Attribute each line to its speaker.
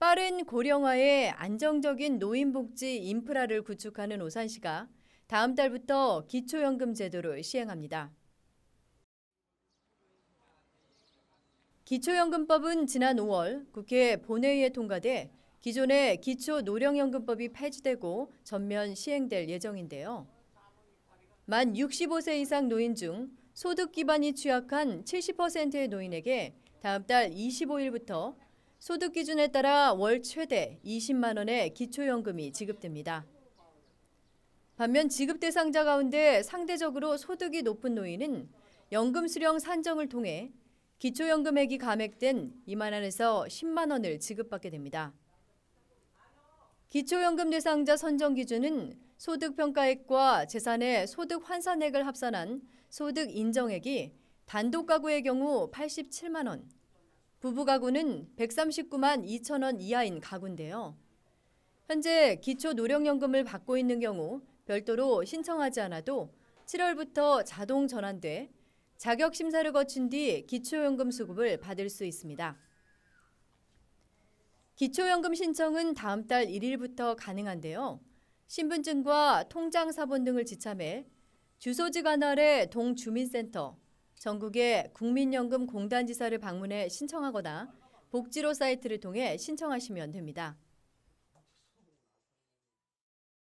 Speaker 1: 빠른 고령화에 안정적인 노인복지 인프라를 구축하는 오산시가 다음 달부터 기초연금 제도를 시행합니다. 기초연금법은 지난 5월 국회 본회의에 통과돼 기존의 기초노령연금법이 폐지되고 전면 시행될 예정인데요. 만 65세 이상 노인 중 소득 기반이 취약한 70%의 노인에게 다음 달 25일부터 소득 기준에 따라 월 최대 20만 원의 기초연금이 지급됩니다. 반면 지급 대상자 가운데 상대적으로 소득이 높은 노인은 연금 수령 산정을 통해 기초연금액이 감액된 2만 원에서 10만 원을 지급받게 됩니다. 기초연금 대상자 선정 기준은 소득 평가액과 재산의 소득 환산액을 합산한 소득 인정액이 단독 가구의 경우 87만 원, 부부 가구는 139만 2천 원 이하인 가구인데요. 현재 기초 노령연금을 받고 있는 경우 별도로 신청하지 않아도 7월부터 자동 전환돼 자격 심사를 거친 뒤 기초연금 수급을 받을 수 있습니다. 기초연금 신청은 다음 달 1일부터 가능한데요. 신분증과 통장 사본 등을 지참해 주소지 관할의 동주민센터, 전국의 국민연금 공단지사를 방문해 신청하거나 복지로 사이트를 통해 신청하시면 됩니다.